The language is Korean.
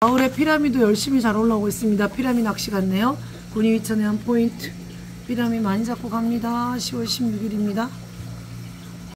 가을에 피라미도 열심히 잘 올라오고 있습니다. 피라미 낚시 같네요. 군위위천의 한 포인트. 피라미 많이 잡고 갑니다. 10월 16일입니다.